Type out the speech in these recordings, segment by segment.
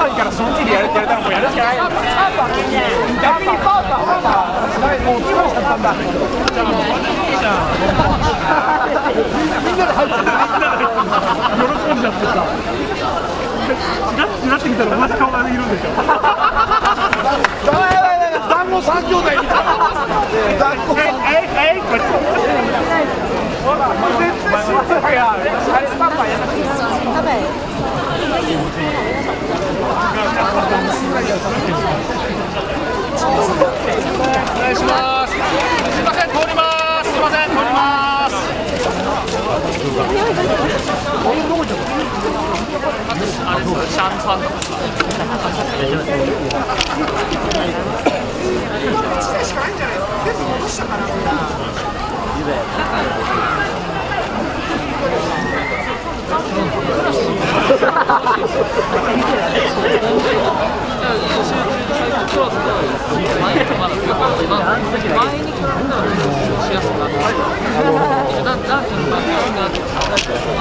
歳からそっちでやるってやれたらもうやるしかないよ逆にパーパーパーパーもう決まっちゃったんだじゃあもういいじゃんみんなで入ってる喜んじゃってさチラッチラって見たら同じ顔がいるんでしょ団子三兄弟みたいな団子えええこれほら絶対しないやあれパパや食あれですシャンさんとか。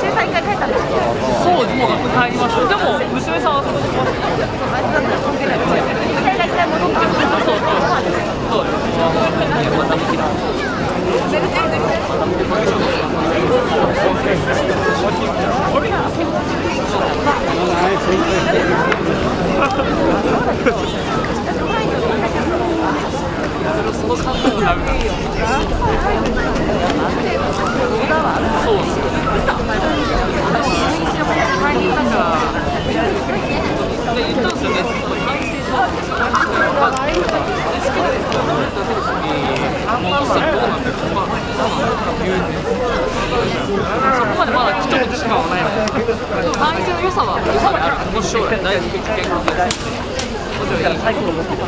小 さい一回帰ったんですけどそうですもう学校帰りましたでも娘さんはそこであれだったら関係ないですよ一回が一回戻ったんですそうそうそうですまた向きだその感覚ダメだそうっすよねで言ったんですよね、反省と、まあ、デスクで出せるし、もうしたらどうなんだよ、まあ、言うんで、そこまでまだ一言しかはないので、でも反省の良さは、良さはある、もし将来、大学受験関係もちろんい。い。サイコロ持ってた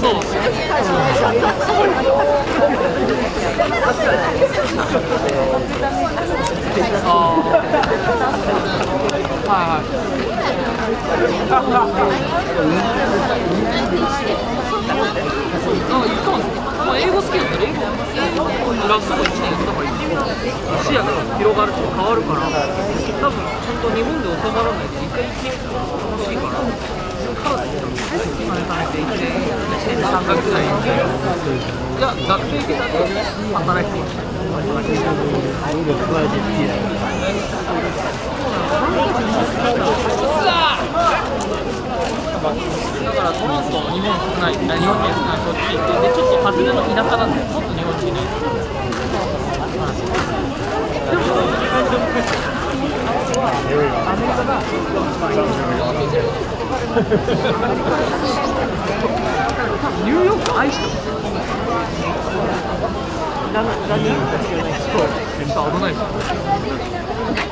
そうですね。ああ。はい。はい。あ、言ったん。ですか。まあ、英語好きだったら、英語、フランス語1年やった方がいい。視野が広がるし、変わるから、多分、本当日本で収まらないで、一回行ってほしいから。からだけど、今のためて1年、1年で3ヶ月ぐらい行って、いや、学生行けたで働いてました。だからトロント、日本国内、あ日本県あそっち行って、でちょっと外れの田舎なんで、もっと日本人いる。ニューヨーク愛してます。何何人か。知らないです。そう、めっちゃ危ないです。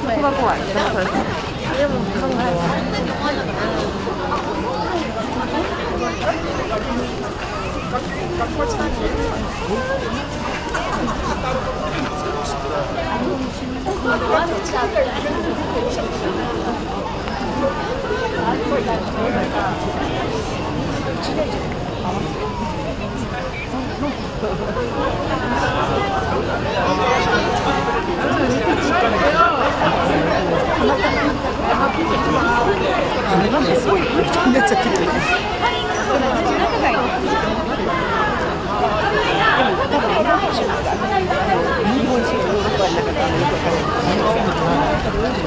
そこが怖いでも考えなんですごい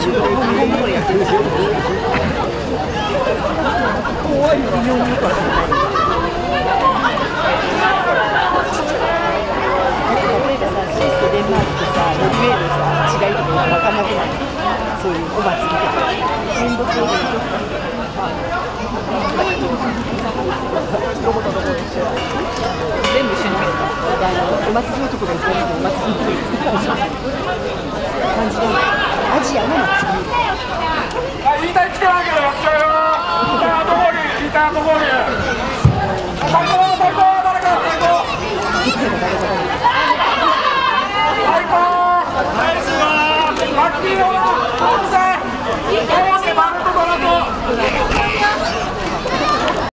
そういうお祭りとか Dragon!